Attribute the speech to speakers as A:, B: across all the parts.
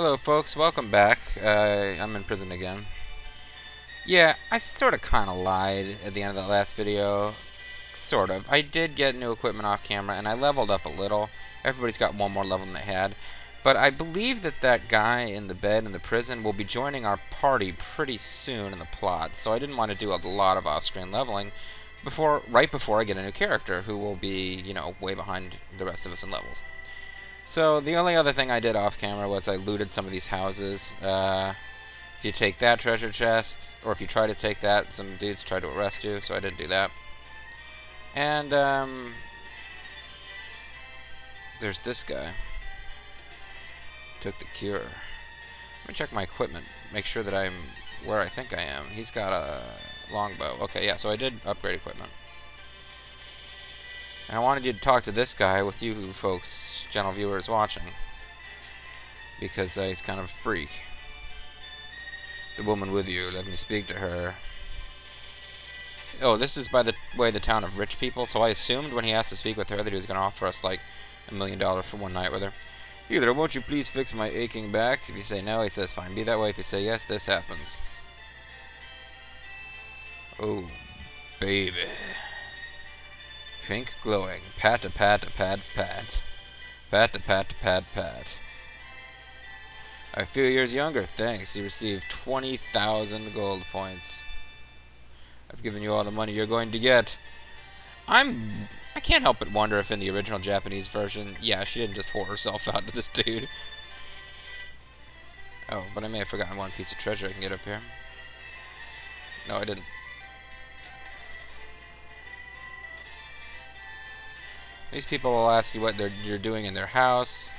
A: Hello, folks. Welcome back. Uh, I'm in prison again. Yeah, I sort of kind of lied at the end of that last video. Sort of. I did get new equipment off camera, and I leveled up a little. Everybody's got one more level than they had. But I believe that that guy in the bed in the prison will be joining our party pretty soon in the plot. So I didn't want to do a lot of off-screen leveling before, right before I get a new character who will be, you know, way behind the rest of us in levels. So the only other thing I did off camera was I looted some of these houses. Uh, if you take that treasure chest, or if you try to take that, some dudes try to arrest you, so I didn't do that. And, um, there's this guy. Took the cure. Let me check my equipment, make sure that I'm where I think I am. He's got a longbow. Okay, yeah, so I did upgrade equipment. And I wanted you to talk to this guy with you folks, gentle viewers watching. Because uh, he's kind of a freak. The woman with you, let me speak to her. Oh, this is, by the way, the town of rich people, so I assumed when he asked to speak with her that he was going to offer us, like, a million dollars for one night with her. Either, won't you please fix my aching back? If you say no, he says, fine, be that way. If you say yes, this happens. Oh, baby. Pink glowing. Pat a pat a pat pat. Pat a pat a pat pat. A few years younger. Thanks. You received 20,000 gold points. I've given you all the money you're going to get. I'm... I can't help but wonder if in the original Japanese version, yeah, she didn't just whore herself out to this dude. Oh, but I may have forgotten one piece of treasure I can get up here. No, I didn't. These people will ask you what you're doing in their house.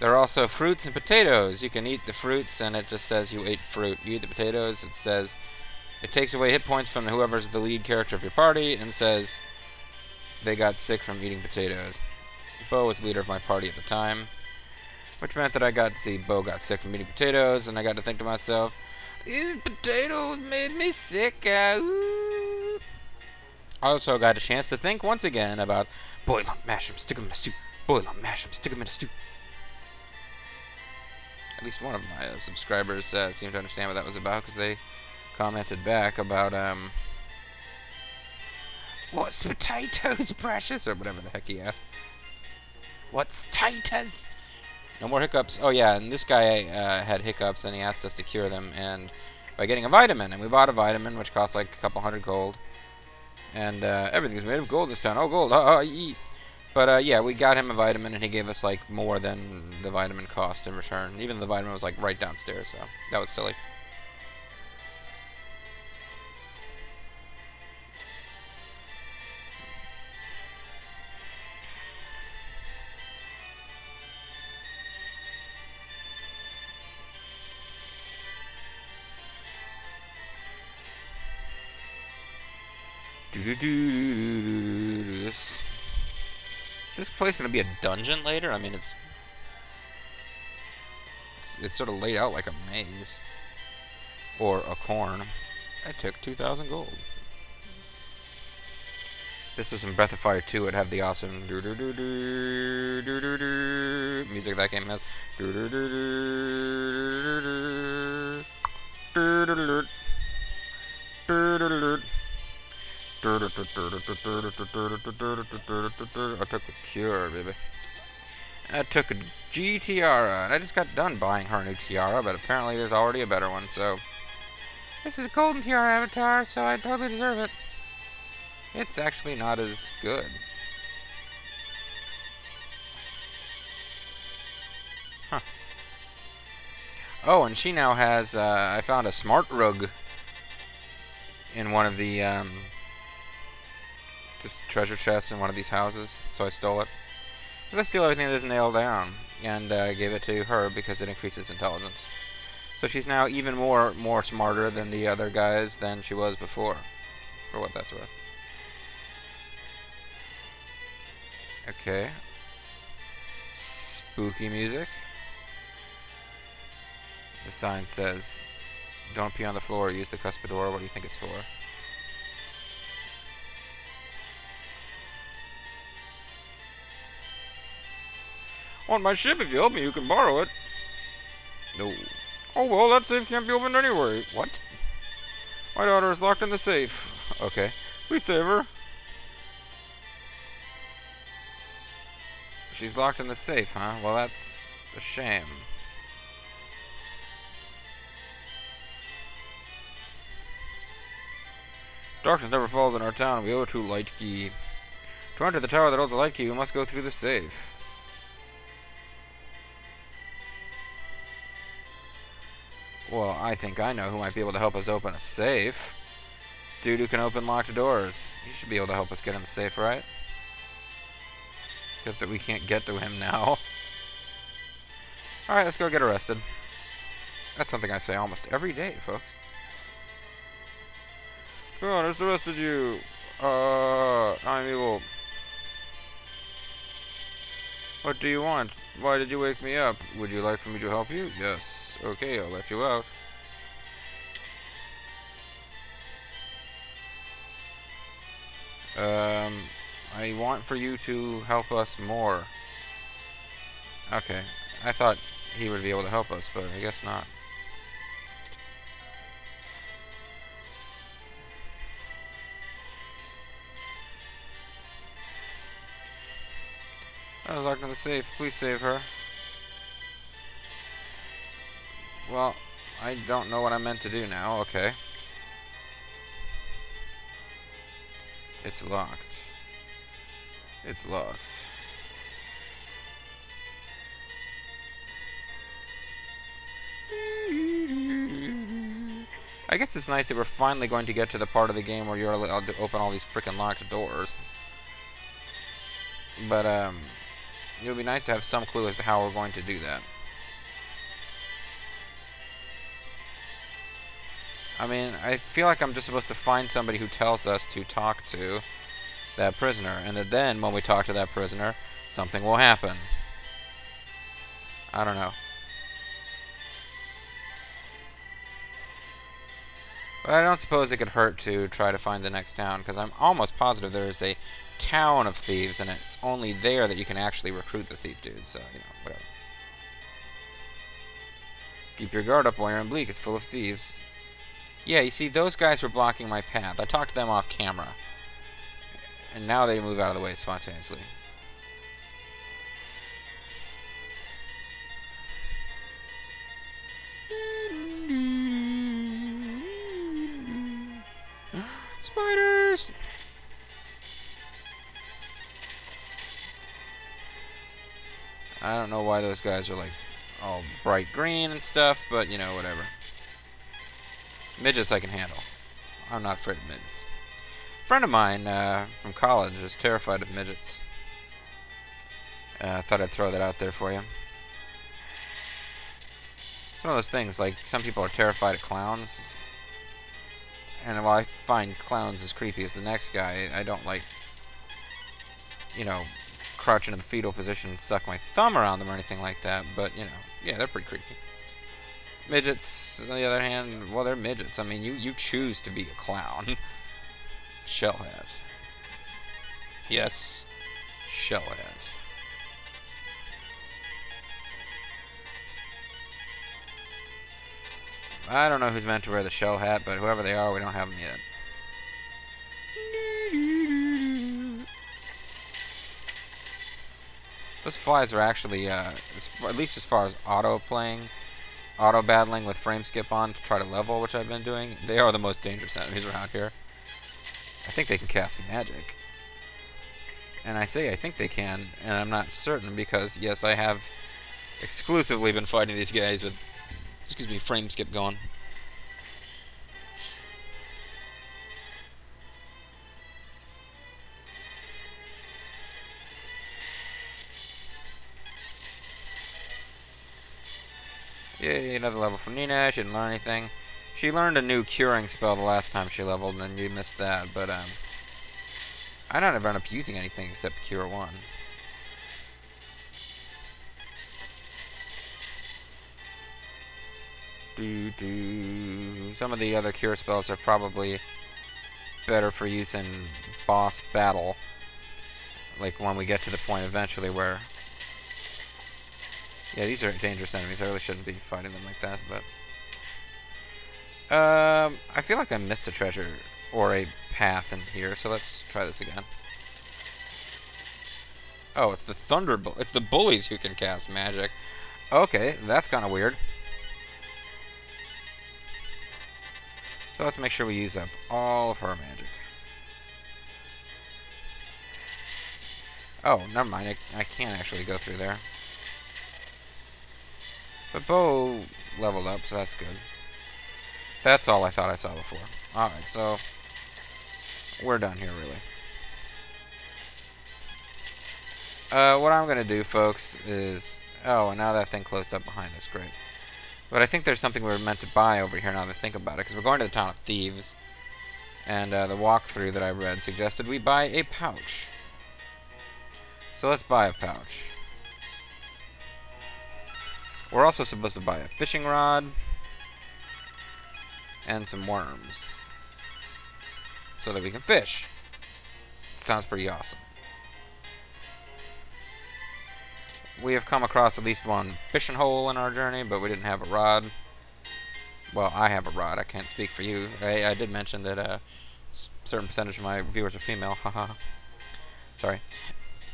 A: There are also fruits and potatoes. You can eat the fruits, and it just says you ate fruit. You eat the potatoes, it says it takes away hit points from whoever's the lead character of your party, and says they got sick from eating potatoes. Bo was the leader of my party at the time, which meant that I got to see Bo got sick from eating potatoes, and I got to think to myself, these potatoes made me sick. Uh, also got a chance to think once again about boil them, mash them, stick them in a stew. Boil them, mash them, stick them in a stew. At least one of my uh, subscribers uh, seemed to understand what that was about because they commented back about, um, What's potatoes, precious? Or whatever the heck he asked. What's taters? No more hiccups. Oh yeah, and this guy uh, had hiccups and he asked us to cure them and by getting a vitamin. And we bought a vitamin which cost like a couple hundred gold. And uh, everything's made of gold this town. Oh, gold. Uh, uh. But uh, yeah, we got him a vitamin, and he gave us like more than the vitamin cost in return. Even the vitamin was like right downstairs, so that was silly. Is this place going to be a dungeon later? I mean, it's, it's it's sort of laid out like a maze or a corn. I took 2,000 gold. This was in Breath of Fire 2. It'd have the awesome doo doo doo music that game has. I took a cure, baby. I took a G tiara, and I just got done buying her a new tiara, but apparently there's already a better one, so... This is a golden tiara avatar, so I totally deserve it. It's actually not as good. Huh. Oh, and she now has, uh, I found a smart rug in one of the, um, just treasure chest in one of these houses, so I stole it. Because I steal everything that is nailed down, and uh, gave it to her because it increases intelligence. So she's now even more more smarter than the other guys than she was before, for what that's worth. Okay. Spooky music. The sign says, don't pee on the floor, use the cuspidor. What do you think it's for? On my ship, if you help me, you can borrow it. No. Oh, well, that safe can't be opened anyway. What? My daughter is locked in the safe. Okay. Please save her. She's locked in the safe, huh? Well, that's a shame. Darkness never falls in our town. We owe it to Light Key. To enter the tower that holds the Light Key, we must go through the safe. Well, I think I know who might be able to help us open a safe. This dude who can open locked doors. He should be able to help us get in the safe, right? Except that we can't get to him now. Alright, let's go get arrested. That's something I say almost every day, folks. Come on, just arrested you. Uh, I'm evil. What do you want? Why did you wake me up? Would you like for me to help you? Yes. Okay, I'll let you out. Um, I want for you to help us more. Okay. I thought he would be able to help us, but I guess not. I was locked in the safe. Please save her. Well, I don't know what I'm meant to do now. Okay. It's locked. It's locked. I guess it's nice that we're finally going to get to the part of the game where you're allowed to open all these freaking locked doors. But, um, it would be nice to have some clue as to how we're going to do that. I mean, I feel like I'm just supposed to find somebody who tells us to talk to that prisoner, and that then, when we talk to that prisoner, something will happen. I don't know. But I don't suppose it could hurt to try to find the next town, because I'm almost positive there is a town of thieves, and it's only there that you can actually recruit the thief dude, so, you know, whatever. Keep your guard up while you're in Bleak, it's full of thieves. Yeah, you see, those guys were blocking my path. I talked to them off camera. And now they move out of the way spontaneously. Spiders! I don't know why those guys are like all bright green and stuff, but you know, whatever. Midgets I can handle. I'm not afraid of midgets. A friend of mine uh, from college is terrified of midgets. Uh, I uh, thought I'd throw that out there for you. It's one of those things, like, some people are terrified of clowns. And while I find clowns as creepy as the next guy, I don't like, you know, crouch into the fetal position and suck my thumb around them or anything like that. But, you know, yeah, they're pretty creepy. Midgets, on the other hand, well, they're midgets. I mean, you, you choose to be a clown. Shellhead. Yes, Shellhead. I don't know who's meant to wear the shell hat, but whoever they are, we don't have them yet. Those flies are actually, uh, far, at least as far as auto playing, auto battling with frame skip on to try to level, which I've been doing, they are the most dangerous enemies around here. I think they can cast magic. And I say I think they can, and I'm not certain because, yes, I have exclusively been fighting these guys with, excuse me, frame skip going. Yay, another level for Nina. She didn't learn anything. She learned a new curing spell the last time she leveled, and you missed that, but, um... I don't ever end up using anything except Cure 1. Do, do. Some of the other cure spells are probably better for use in boss battle. Like when we get to the point eventually where Yeah, these are dangerous enemies. I really shouldn't be fighting them like that, but... Um, I feel like I missed a treasure or a path in here, so let's try this again. Oh, it's the Thunderbolt. It's the bullies who can cast magic. Okay, that's kind of weird. So let's make sure we use up all of her magic. Oh, never mind. I, I can't actually go through there. But Bo leveled up, so that's good. That's all I thought I saw before. Alright, so we're done here, really. Uh, what I'm going to do, folks, is... Oh, and now that thing closed up behind us. Great. But I think there's something we are meant to buy over here now that I think about it, because we're going to the town of thieves. And uh, the walkthrough that I read suggested we buy a pouch. So let's buy a pouch. We're also supposed to buy a fishing rod and some worms so that we can fish. Sounds pretty awesome. We have come across at least one fishing hole in our journey, but we didn't have a rod. Well, I have a rod. I can't speak for you. I, I did mention that a certain percentage of my viewers are female. Haha. Sorry.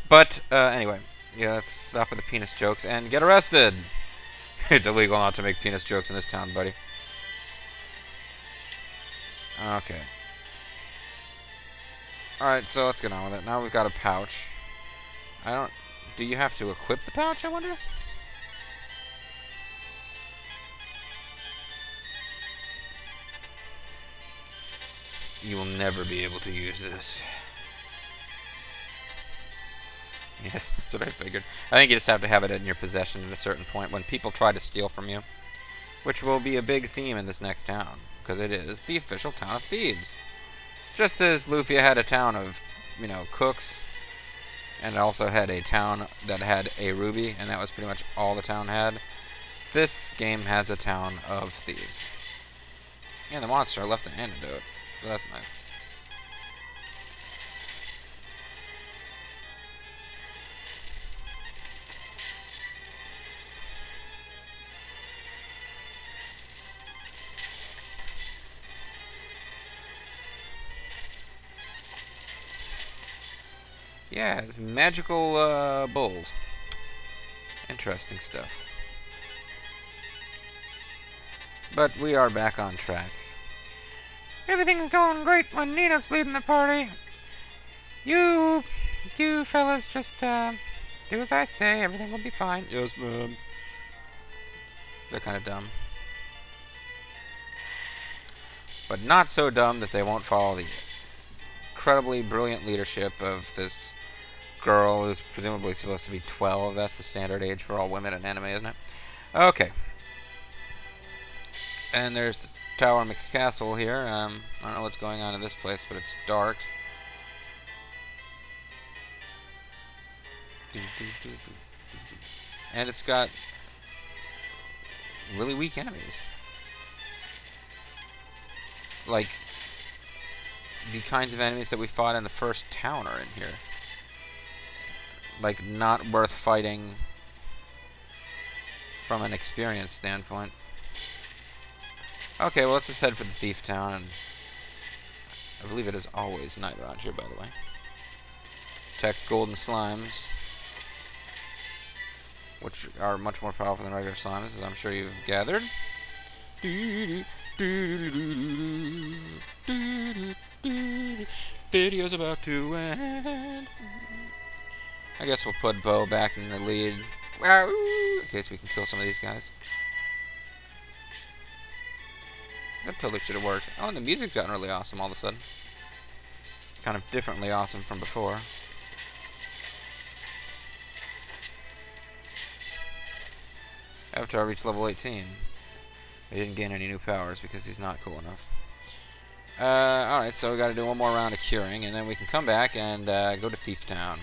A: But, uh, anyway. Yeah, let's stop with the penis jokes and get arrested! it's illegal not to make penis jokes in this town, buddy. Okay. Alright, so let's get on with it. Now we've got a pouch. I don't... Do you have to equip the pouch, I wonder? You will never be able to use this. Yes, that's what I figured. I think you just have to have it in your possession at a certain point when people try to steal from you. Which will be a big theme in this next town, because it is the official town of thieves. Just as Lufia had a town of, you know, cooks, and also had a town that had a ruby, and that was pretty much all the town had, this game has a town of thieves. And the monster left an antidote, that's nice. Yeah, it's magical uh, bulls. Interesting stuff. But we are back on track. Everything's going great when Nina's leading the party. You, you fellas just uh, do as I say. Everything will be fine. Yes, ma'am. They're kind of dumb. But not so dumb that they won't follow the incredibly brilliant leadership of this girl is presumably supposed to be 12. That's the standard age for all women in anime, isn't it? Okay. And there's the Tower McCastle here. Um, I don't know what's going on in this place, but it's dark. And it's got really weak enemies. Like, the kinds of enemies that we fought in the first town are in here like not worth fighting from an experience standpoint. Okay, well let's just head for the thief town and I believe it is always night around here by the way. Check golden slimes which are much more powerful than regular slimes as I'm sure you've gathered. Video's about to end. I guess we'll put Bo back in the lead. In case we can kill some of these guys. That totally should have worked. Oh, and the music's gotten really awesome all of a sudden. Kind of differently awesome from before. After I reach level 18. I didn't gain any new powers because he's not cool enough. Uh, alright, so we gotta do one more round of curing, and then we can come back and uh, go to Thief Town.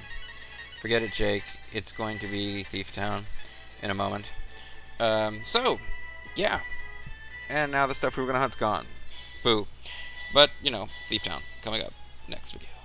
A: Forget it, Jake. It's going to be Thief Town in a moment. Um, so, yeah. And now the stuff we were going to hunt's gone. Boo. But, you know, Thief Town coming up next video.